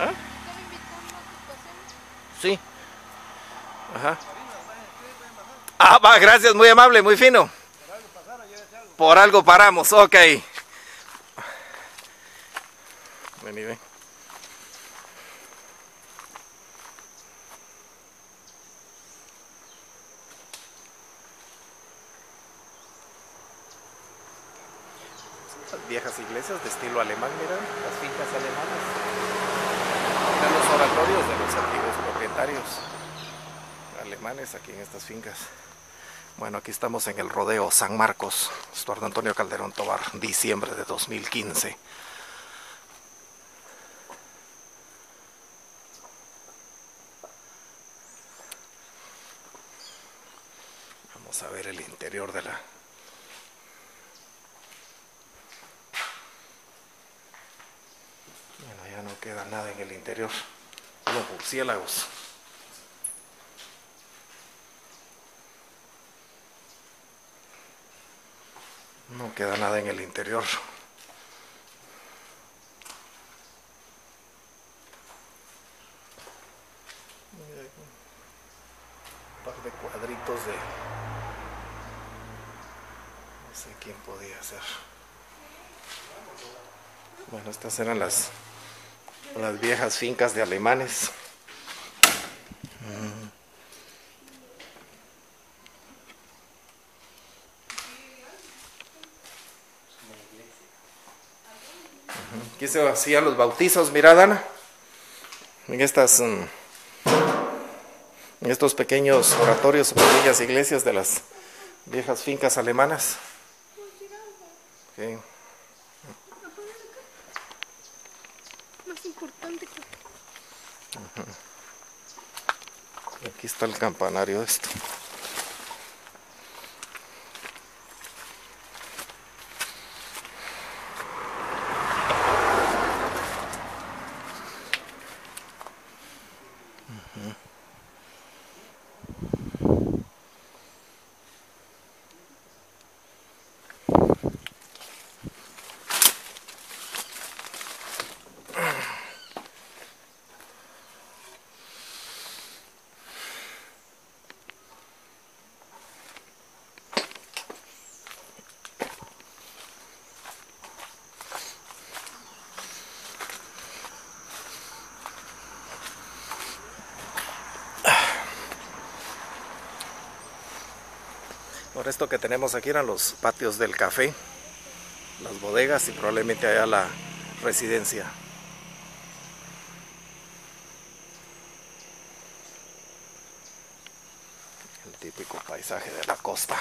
¿Ah? Sí. Ajá. Ah, va, gracias, muy amable, muy fino. Por algo paramos, ok. Ven y ven. Viejas iglesias de estilo alemán, mira, las fincas alemanas. Mira los oratorios de los antiguos propietarios alemanes aquí en estas fincas. Bueno, aquí estamos en el rodeo San Marcos, Estuardo Antonio Calderón Tobar, diciembre de 2015. Vamos a ver el interior de la... Bueno, ya no queda nada en el interior. Los murciélagos. No queda nada en el interior. Un par de cuadritos de... No sé quién podía ser. Bueno, estas eran las, las viejas fincas de alemanes. Aquí se hacían los bautizos, mira Dana, en estas, mm, en estos pequeños oratorios o pequeñas iglesias de las viejas fincas alemanas. Más importante. Aquí está el campanario de esto. Por esto que tenemos aquí eran los patios del café, las bodegas y probablemente allá la residencia. El típico paisaje de la costa.